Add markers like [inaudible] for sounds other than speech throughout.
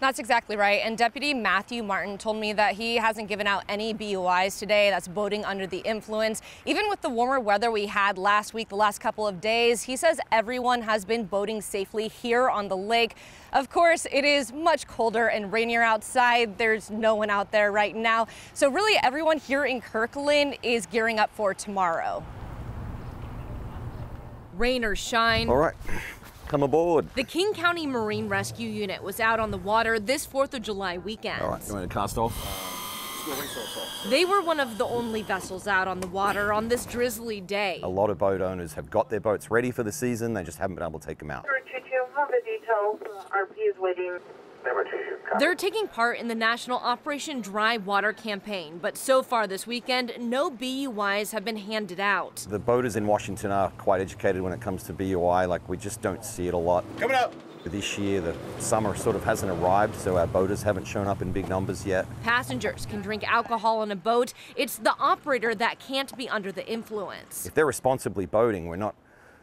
That's exactly right. And Deputy Matthew Martin told me that he hasn't given out any BUIs today. That's boating under the influence. Even with the warmer weather we had last week, the last couple of days, he says everyone has been boating safely here on the lake. Of course, it is much colder and rainier outside. There's no one out there right now. So really everyone here in Kirkland is gearing up for tomorrow. Rain or shine. All right, come aboard. The King County Marine Rescue Unit was out on the water this 4th of July weekend. All right, you want to cast off? They were one of the only vessels out on the water on this drizzly day. A lot of boat owners have got their boats ready for the season. They just haven't been able to take them out. 2 have the details. Uh, RP is waiting. They're taking part in the national Operation Dry Water campaign, but so far this weekend, no BUIs have been handed out. The boaters in Washington are quite educated when it comes to BUI. Like we just don't see it a lot. Coming up. This year, the summer sort of hasn't arrived, so our boaters haven't shown up in big numbers yet. Passengers can drink alcohol on a boat. It's the operator that can't be under the influence. If they're responsibly boating, we're not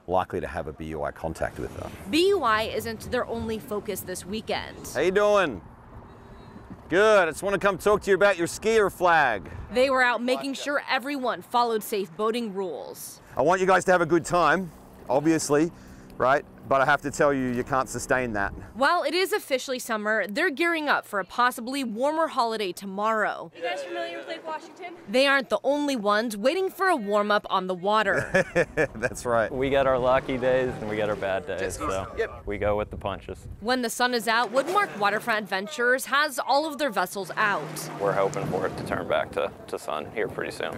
likely to have a BUI contact with them. BUI isn't their only focus this weekend. How you doing? Good. I just want to come talk to you about your skier flag. They were out making sure everyone followed safe boating rules. I want you guys to have a good time, obviously, right? But I have to tell you, you can't sustain that. While it is officially summer, they're gearing up for a possibly warmer holiday tomorrow. You guys familiar with Lake Washington? They aren't the only ones waiting for a warm up on the water. [laughs] That's right. We got our lucky days and we got our bad days, so we go with the punches. when the sun is out, Woodmark Waterfront Adventures has all of their vessels out. We're hoping for it to turn back to, to sun here pretty soon.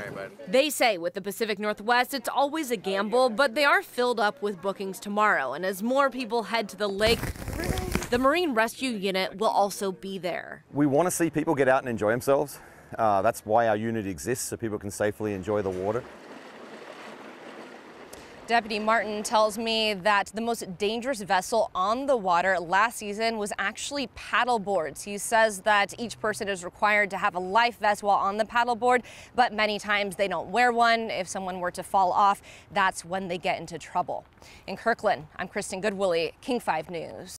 They say with the Pacific Northwest, it's always a gamble, but they are filled up with bookings tomorrow. And as more people head to the lake, the Marine Rescue Unit will also be there. We want to see people get out and enjoy themselves. Uh, that's why our unit exists, so people can safely enjoy the water. Deputy Martin tells me that the most dangerous vessel on the water last season was actually paddle boards. He says that each person is required to have a life vest while on the paddleboard, but many times they don't wear one. If someone were to fall off, that's when they get into trouble. In Kirkland, I'm Kristen Goodwillie, King 5 News.